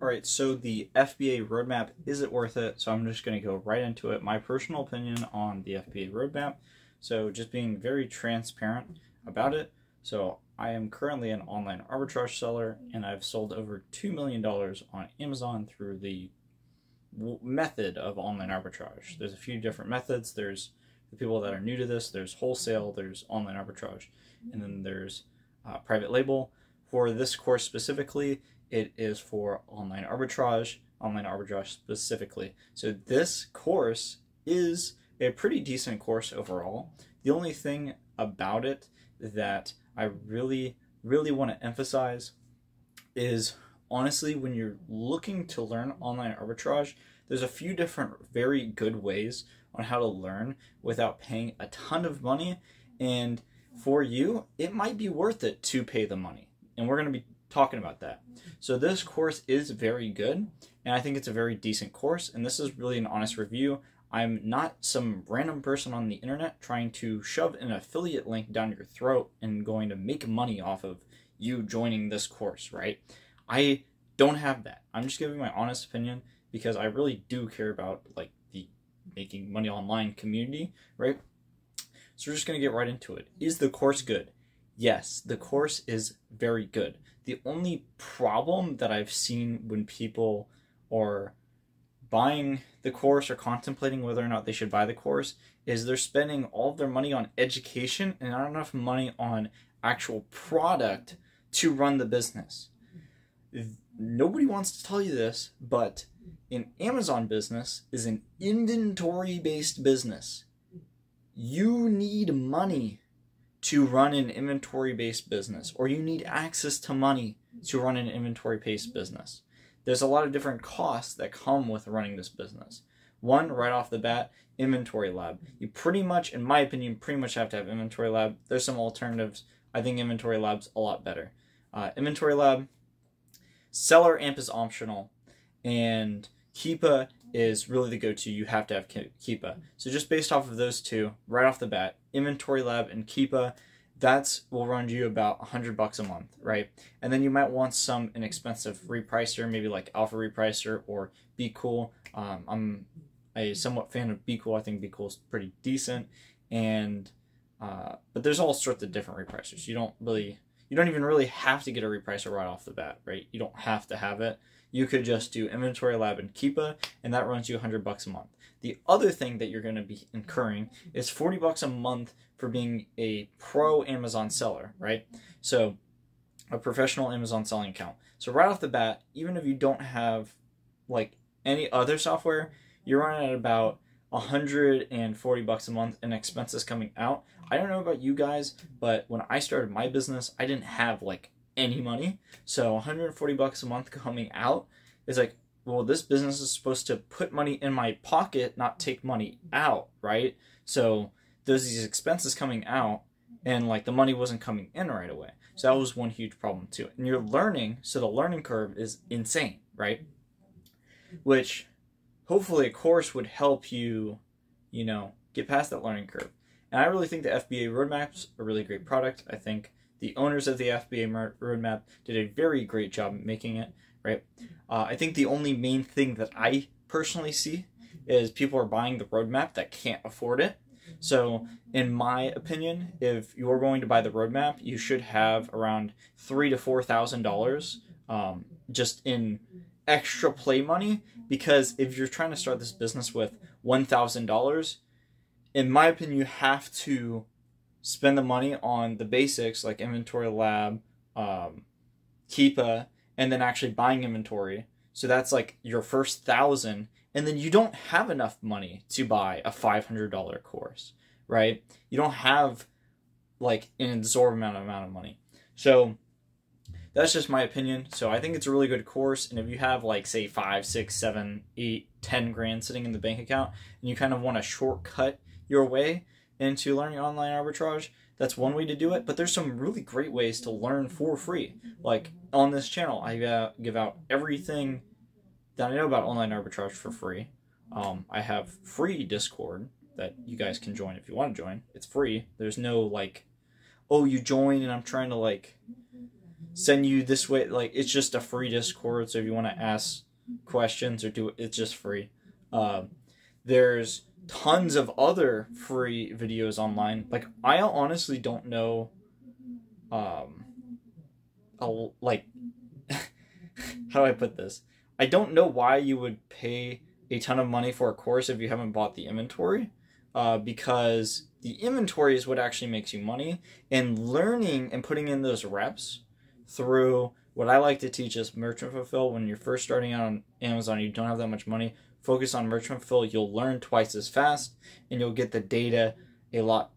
All right, so the FBA roadmap, is it worth it? So I'm just going to go right into it. My personal opinion on the FBA roadmap. So just being very transparent about it. So I am currently an online arbitrage seller and I've sold over $2 million on Amazon through the method of online arbitrage. There's a few different methods. There's the people that are new to this, there's wholesale, there's online arbitrage, and then there's uh, private label. For this course specifically, it is for online arbitrage, online arbitrage specifically. So this course is a pretty decent course overall. The only thing about it that I really, really want to emphasize is honestly, when you're looking to learn online arbitrage, there's a few different very good ways on how to learn without paying a ton of money. And for you, it might be worth it to pay the money. And we're going to be talking about that. So this course is very good, and I think it's a very decent course, and this is really an honest review. I'm not some random person on the internet trying to shove an affiliate link down your throat and going to make money off of you joining this course, right? I don't have that. I'm just giving my honest opinion because I really do care about like the making money online community, right? So we're just going to get right into it. Is the course good? Yes, the course is very good. The only problem that I've seen when people are buying the course or contemplating whether or not they should buy the course is they're spending all of their money on education and not enough money on actual product to run the business. Nobody wants to tell you this, but an Amazon business is an inventory based business. You need money to run an inventory based business, or you need access to money to run an inventory based business. There's a lot of different costs that come with running this business. One, right off the bat, inventory lab. You pretty much, in my opinion, pretty much have to have inventory lab. There's some alternatives. I think inventory lab's a lot better. Uh, inventory lab, seller amp is optional, and Keepa is really the go-to. You have to have Keepa. So just based off of those two, right off the bat, Inventory Lab and Keepa, that's will run you about 100 bucks a month, right? And then you might want some inexpensive repricer, maybe like Alpha Repricer or BQool. Um, I'm a somewhat fan of BQool. I think BQool is pretty decent, and uh, but there's all sorts of different repricers. You don't really, you don't even really have to get a repricer right off the bat, right? You don't have to have it you could just do inventory lab and Keepa, and that runs you 100 bucks a month. The other thing that you're going to be incurring is 40 bucks a month for being a pro Amazon seller, right? So a professional Amazon selling account. So right off the bat, even if you don't have like any other software, you're running at about 140 bucks a month in expenses coming out. I don't know about you guys, but when I started my business, I didn't have like any money. So 140 bucks a month coming out is like, well, this business is supposed to put money in my pocket, not take money out, right? So there's these expenses coming out and like the money wasn't coming in right away. So that was one huge problem too. And you're learning, so the learning curve is insane, right? Which hopefully a course would help you, you know, get past that learning curve. And I really think the FBA roadmap's a really great product. I think the owners of the FBA roadmap did a very great job making it, right? Uh, I think the only main thing that I personally see is people are buying the roadmap that can't afford it. So, in my opinion, if you're going to buy the roadmap, you should have around three to four thousand um, dollars just in extra play money. Because if you're trying to start this business with one thousand dollars, in my opinion, you have to spend the money on the basics like inventory lab, um, Keepa, and then actually buying inventory. So that's like your first thousand, and then you don't have enough money to buy a five hundred dollar course, right? You don't have like an exorbitant amount of money. So that's just my opinion. So I think it's a really good course, and if you have like say five, six, seven, eight, ten grand sitting in the bank account, and you kind of want to shortcut your way into learning online arbitrage, that's one way to do it. But there's some really great ways to learn for free. Like on this channel, I uh, give out everything that I know about online arbitrage for free. Um, I have free Discord that you guys can join if you want to join. It's free. There's no like, oh, you join and I'm trying to like send you this way. Like it's just a free Discord, so if you want to ask questions or do it, it's just free. Um, there's tons of other free videos online. Like I honestly don't know. Um, a, like how do I put this? I don't know why you would pay a ton of money for a course if you haven't bought the inventory, uh, because the inventory is what actually makes you money, and learning and putting in those reps through what I like to teach is merchant fulfill. When you're first starting out on Amazon, you don't have that much money. Focus on merchant fulfill. You'll learn twice as fast, and you'll get the data a lot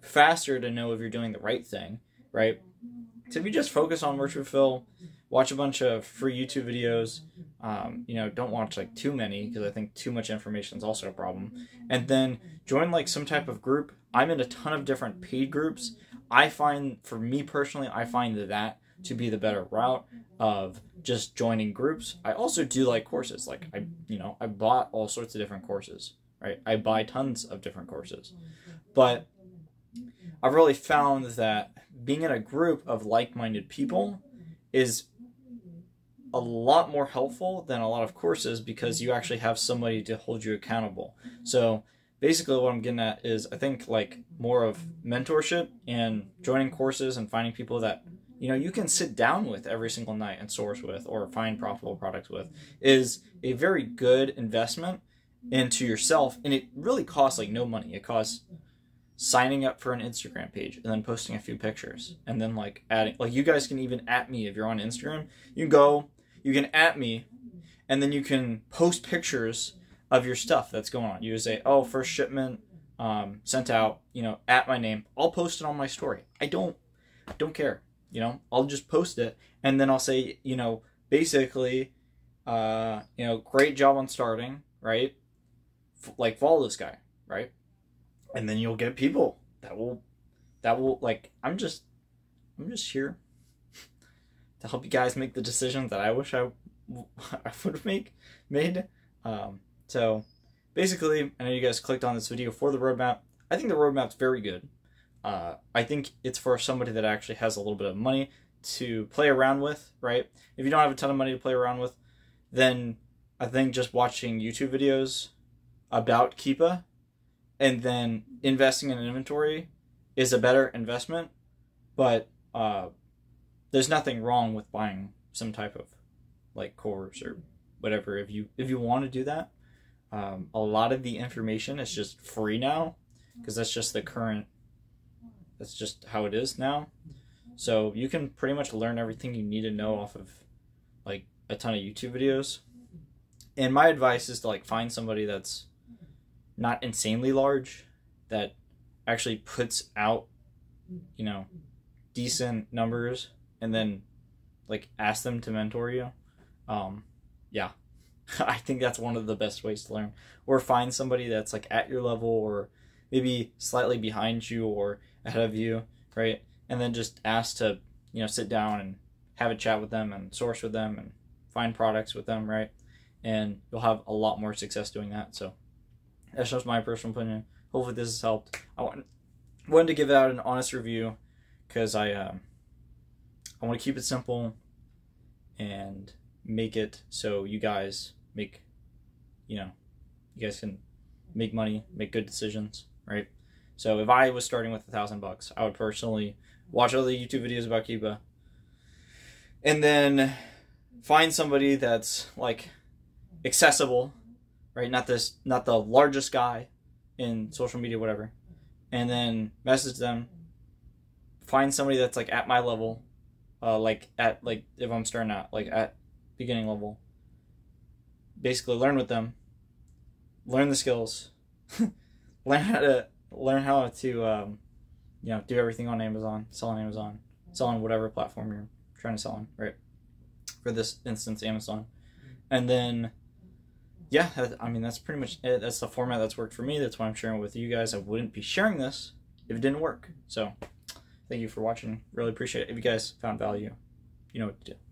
faster to know if you're doing the right thing, right? So if you just focus on merchant fulfill, watch a bunch of free YouTube videos. Um, you know, don't watch like too many because I think too much information is also a problem. And then join like some type of group. I'm in a ton of different paid groups. I find, for me personally, I find that to be the better route of just joining groups. I also do like courses. Like I, you know, I bought all sorts of different courses. Right, I buy tons of different courses, but I've really found that being in a group of like-minded people is a lot more helpful than a lot of courses because you actually have somebody to hold you accountable. So basically what I'm getting at is I think like more of mentorship and joining courses and finding people that you know you can sit down with every single night and source with or find profitable products with is a very good investment into yourself and it really costs like no money. It costs signing up for an Instagram page and then posting a few pictures and then like adding like you guys can even at me if you're on Instagram. You can go, you can at me and then you can post pictures of your stuff that's going on. You say, "Oh, first shipment um, sent out, you know, at my name." I'll post it on my story. I don't don't care, you know. I'll just post it and then I'll say, you know, basically uh, you know, great job on starting, right? F- like follow this guy, right? and then you'll get people that will that will like i'm just i'm just here to help you guys make the decisions that i wish i, I would make made um, so basically i know you guys clicked on this video for the roadmap i think the roadmap's very good uh, i think it's for somebody that actually has a little bit of money to play around with right? If you don't have a ton of money to play around with then i think just watching youtube videos about Keepa and then investing in inventory is a better investment but uh, there's nothing wrong with buying some type of like course or whatever if you if you want to do that. Um, a lot of the information is just free now because that's just the current that's just how it is now. So you can pretty much learn everything you need to know off of like a ton of youtube videos. And my advice is to like find somebody that's not insanely large that actually puts out you know decent numbers and then like ask them to mentor you. Um yeah. I think that's one of the best ways to learn. Or find somebody that's like at your level or maybe slightly behind you or ahead of you right and then just ask to you know sit down and have a chat with them and source with them and find products with them right and you'll have a lot more success doing that so that's just my personal opinion. Hopefully, this has helped. I want, wanted to give out an honest review because I um, I want to keep it simple and make it so you guys make you know you guys can make money, make good decisions, right? So if I was starting with a thousand bucks, I would personally watch all the YouTube videos about Keepa, and then find somebody that's like accessible right? Not this, not the largest guy in social media, whatever. And then message them. Find somebody that's like at my level, uh, like at like if I'm starting out, like at beginning level. Basically, learn with them. Learn the skills. learn how to learn how to um, you know do everything on Amazon, sell on Amazon, sell on whatever platform you're trying to sell on, right? For this instance, Amazon, and then yeah, I mean that's pretty much it. That's the format that's worked for me. That's why I'm sharing it with you guys. I wouldn't be sharing this if it didn't work. So, thank you for watching. Really appreciate it. If you guys found value, you know what to do.